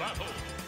battle.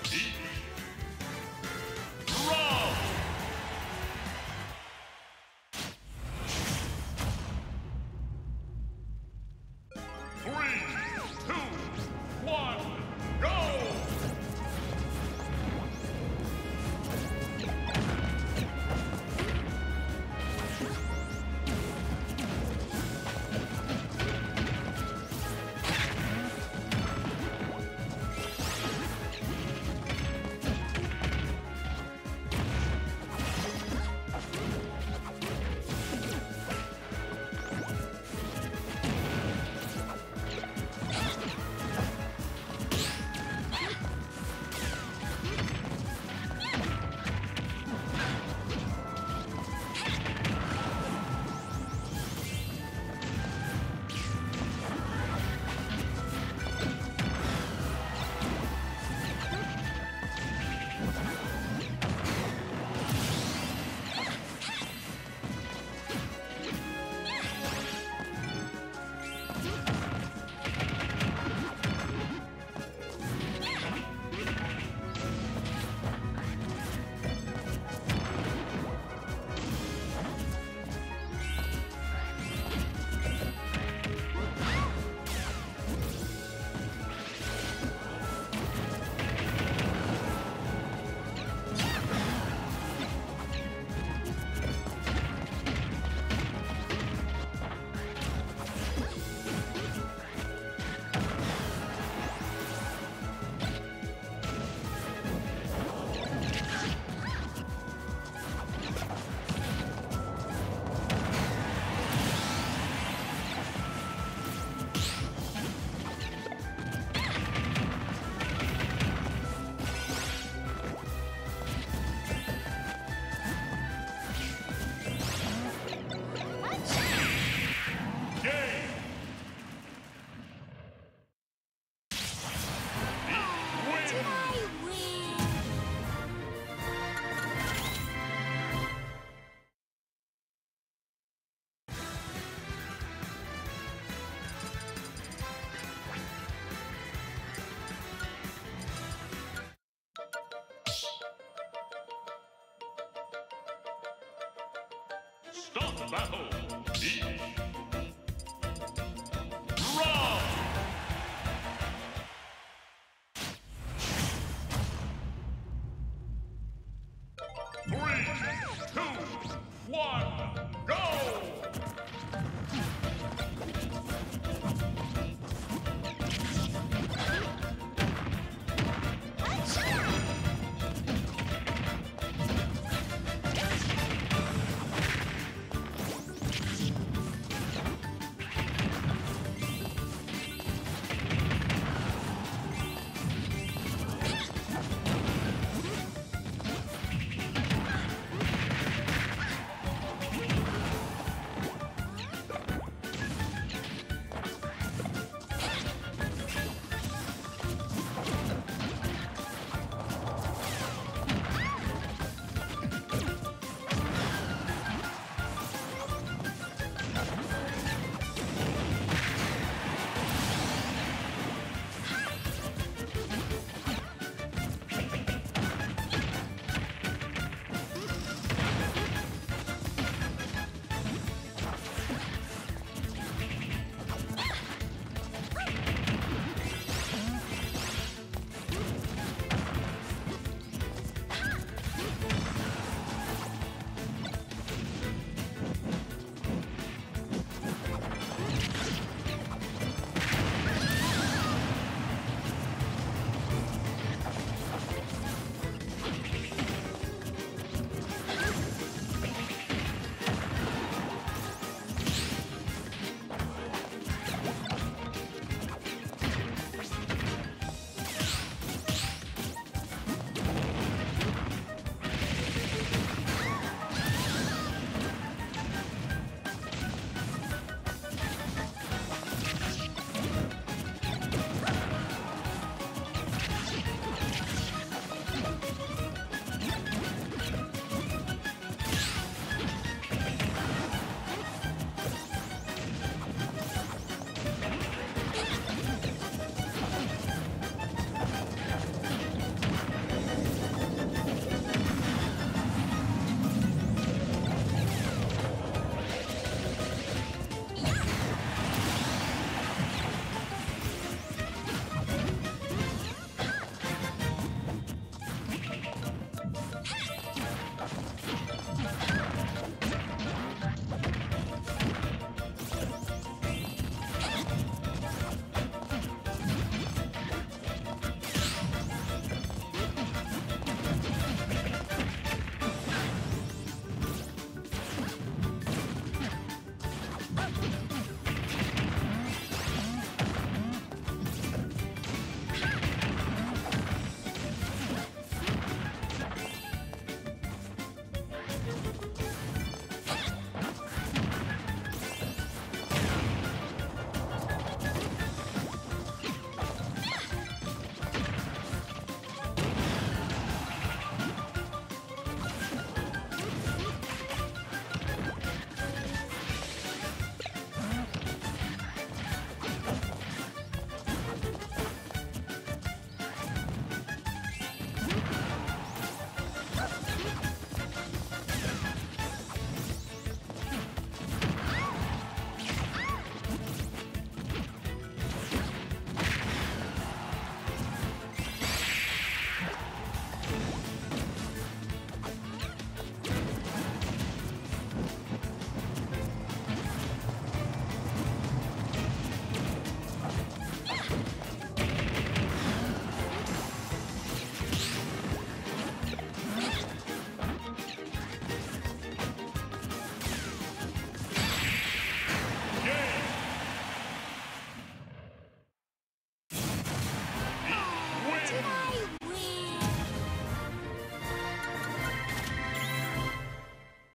Stop battle. E. Draw. Three, two, one.